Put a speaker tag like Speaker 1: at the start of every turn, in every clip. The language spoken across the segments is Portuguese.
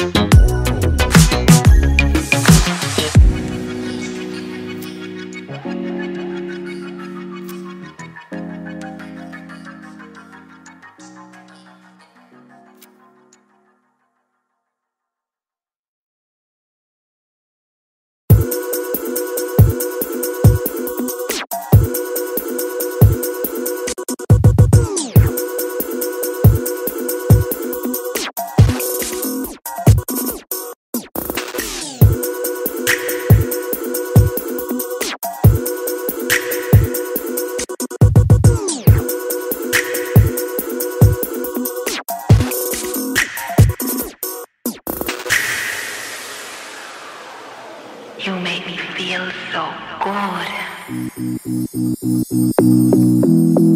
Speaker 1: Thank Música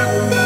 Speaker 1: Thank